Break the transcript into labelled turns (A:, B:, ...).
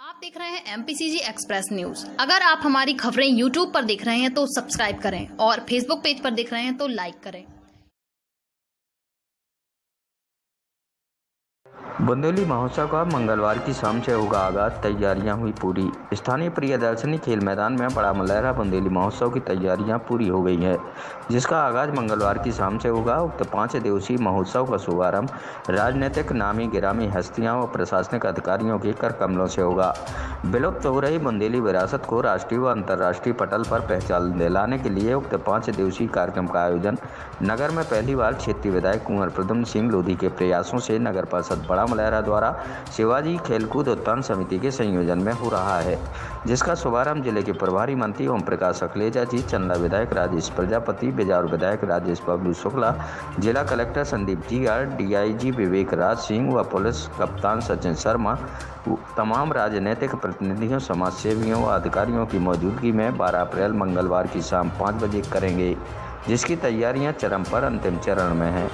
A: आप देख रहे हैं एमपीसीजी एक्सप्रेस न्यूज़ अगर आप हमारी खबरें यूट्यूब पर देख रहे हैं तो सब्सक्राइब करें और फेसबुक पेज पर देख रहे हैं तो लाइक करें।
B: बुंदेली महोत्सव का मंगलवार की शाम से होगा आगाज़, तैयारियाँ हुई पूरी। स्थानीय प्रियदर्शनी खेल मैदान में बड़ा मलहरा बुंदेली महोत्सव की तैयारियाँ पूरी हो गई है, जिसका आगाज़ मंगलवार की शाम से होगा। उक्त पाँच दिवसीय महोत्सव का शुभारंभ राजनीतिक नामी गिरामी हस्तियाँ व प्रशासनिक अधिकारियों के कर कमलों से होगा। विलुप्त हो रही बुंदेली विरासत को राष्ट्रीय व अंतर्राष्ट्रीय पटल पर पहचान दिलाने के लिए उक्त पाँच दिवसीय कार्यक्रम का आयोजन नगर में पहली बार क्षेत्रीय विधायक कुंवर प्रदुम सिंह लोधी के प्रयासों से नगर परिषद बड़ा मलहरा द्वारा शिवाजी खेलकूद उत्थान समिति के संयोजन में हो रहा है, जिसका शुभारंभ ज़िले के प्रभारी मंत्री ओम प्रकाश अखलेजा जी, चंदा विधायक राजेश प्रजापति, बिजार विधायक राजेश बबलू शुक्ला, जिला collector Sandeep GR, DIG Vivek Raj Singh व पुलिस कप्तान सचिन शर्मा, तमाम राजनीतिक प्रतिनिधियों समाज सेवियों व अधिकारियों की मौजूदगी में 12 अप्रैल मंगलवार की शाम पाँच बजे करेंगे, जिसकी तैयारियाँ चरम पर अंतिम चरण में हैं।